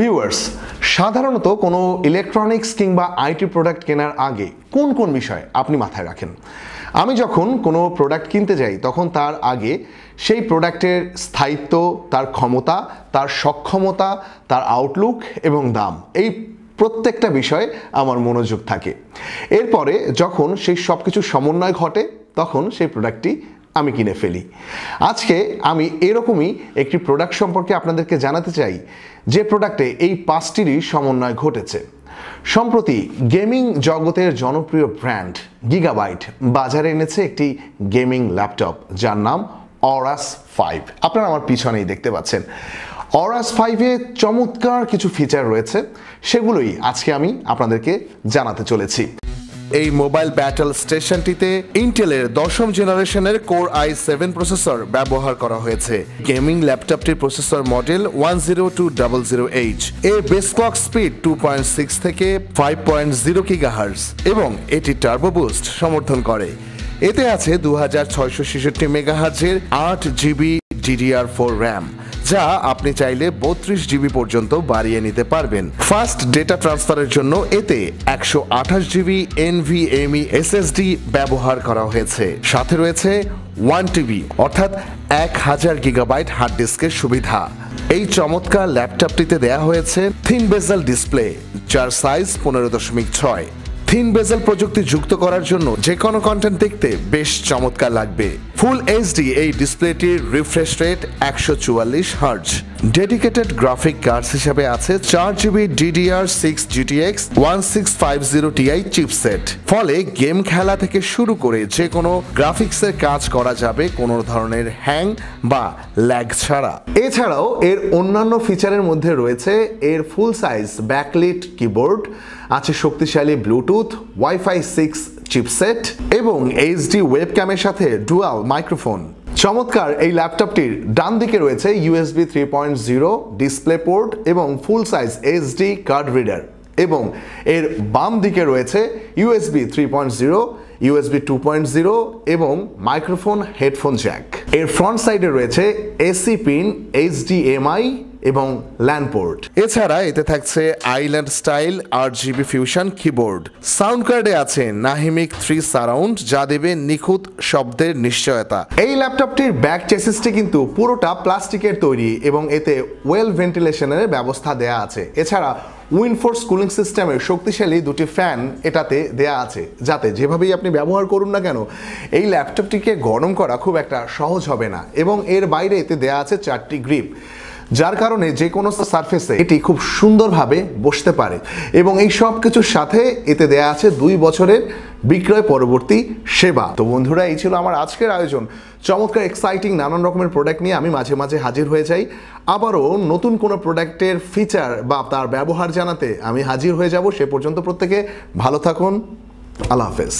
Viewers সাধারণত কোনো electronics কিংবা আইটি প্রোডাক্ট কেনার আগে কোন কোন বিষয় আপনি মাথায় রাখেন? আমি যখন কোনো প্রোডাক্ট কিনতে যাই, তখন তার আগে সেই প্রোডাক্টের স্থায়িত্ব, তার ক্ষমতা, তার সক্ষমতা, তার আউটলুক এবং দাম, এই প্রত্যেকটা বিষয়ে আমার মনোযোগ থাকে। এরপরে যখন সেই সব কিছু সমন্বয় ঘটে, তখন সেই প্রোডাক্টটি আমি কিনে ফেলি। আজকে আমি এরকমই একটি প্রোডাক্ট সম্পর্কে আপনাদেরকে জানাতে চাই, যে প্রোডাক্টে এই পাঁচটিরই সমন্বয় ঘটেছে। সম্প্রতি গেমিং জগতের জনপ্রিয় ব্র্যান্ড গিগাবাইট বাজারে এনেছে একটি গেমিং ল্যাপটপ যার নাম অরাস ফাইভ আপনারা আমার পিছনেই দেখতে পাচ্ছেন। অরাস ফাইভে চমৎকার কিছু ফিচার রয়েছে, সেগুলোই আজকে আমি আপনাদেরকে জানাতে চলেছি। এই মোবাইল ব্যাটেল স্টেশনটিতে ইন্টেলের দশম জেনারেশনের কোর আই সেভেন প্রসেসর ব্যবহার করা হয়েছে। Gaming ল্যাপটপটির processor model one zero two double zero H এর base clock speed two point six থেকে ফাইভ পয়েন্ট জিরো কিগাহার্স এবং এটি টার্বো বুস্ট সমর্থন করে। এতে আছে দু হাজার ছয়শো ছেষট্টি মেগাহার্জের আট জিবি ডিডিআর ফোর র্যাম। যা আপনি চাইলে বত্রিশ জিবি পর্যন্ত বাড়িয়ে নিতে পারবেন। ফাস্ট ডেটা ট্রান্সফারের জন্য এতে একশো আঠাশ জিবি এনভিএমই এসএসডি ব্যবহার করা হয়েছে। সাথে রয়েছে ওয়ান টিবি, অর্থাৎ এক হাজার গিগাবাইট হার্ড ডিস্কের সুবিধা। এই চমৎকার ল্যাপটপটিতে দেয়া হয়েছে থিন বেজাল ডিসপ্লে, যার সাইজ পনেরো দশমিক ছয়। থিন বেজেল প্রযুক্তি যুক্ত করার জন্য যে কোনো কন্টেন্ট দেখতে বেশ চমৎকার লাগবে। ফুল এইচডি এই ডিসপ্লেটির রিফ্রেশ রেট একশো চুয়াল্লিশ হার্জ ডেডিকেটেড গ্রাফিক কার্ডস হিসেবে আছে চার GB DDR six GTX one six five zero Ti chipset ফলে গেম খেলা থেকে শুরু করে যে কোনো গ্রাফিক্সের কাজ করা যাবে কোনো ধরনের হ্যাং বা ল্যাগ ছাড়া। এছাড়াও এর অন্যান্য ফিচারের মধ্যে রয়েছে এর ফুল সাইজ ব্যাকলিট কিবোর্ড আছে শক্তিশালী ব্লুটুথ ওয়াইফাই সিক্স চিপসেট এবং এইচডি ওয়েবক্যামের সাথে ডুয়াল মাইক্রোফোন চমৎকার এই ল্যাপটপটির ডান দিকে রয়েছে USB three point zero display port এবং full size HD card reader এবং এর বাম দিকে রয়েছে USB three point zero USB two point zero এবং মাইক্রোফোন হেডফোন জ্যাক এর ফ্রন্ট সাইডে রয়েছে এসি পিন এইচডিএমআই এবং ল্যান্ডপোর্ট এছাড়া এতে থাকছে island style RGB fusion keyboard sound কার্ডে আছে নাহিমিক থ্রি সারাউন্ড যা দেবে নিখুঁত শব্দের নিশ্চয়তা। এই ল্যাপটপটির ব্যাক চেসিসটি কিন্তু পুরোটা প্লাস্টিকের তৈরি এবং এতে ওয়েল ভেন্টিলেশনের ব্যবস্থা দেয়া আছে। এছাড়া উইনফোর্স কুলিং সিস্টেমের শক্তিশালী দুটি ফ্যান এটাতে দেয়া আছে, যাতে যেভাবেই আপনি ব্যবহার করুন না কেন, এই ল্যাপটপটিকে গরম করা খুব একটা সহজ হবে না এবং এর বাইরে এতে দেয়া আছে চারটি গ্রিপ যার কারণে যে কোনো সারফেসে এটি খুব সুন্দরভাবে বসতে পারে। এবং এই সব কিছুর সাথে এতে দেয়া আছে দুই বছরের বিক্রয় পরবর্তী সেবা। তো বন্ধুরা, এই ছিল আমার আজকের আয়োজন। চমৎকার এক্সাইটিং নানান রকমের প্রোডাক্ট নিয়ে আমি মাঝে মাঝে হাজির হয়ে যাই। আবারও নতুন কোনো প্রোডাক্টের ফিচার বা তার ব্যবহার জানাতে আমি হাজির হয়ে যাব। সে পর্যন্ত প্রত্যেকে ভালো থাকুন। আল্লাহ হাফেজ।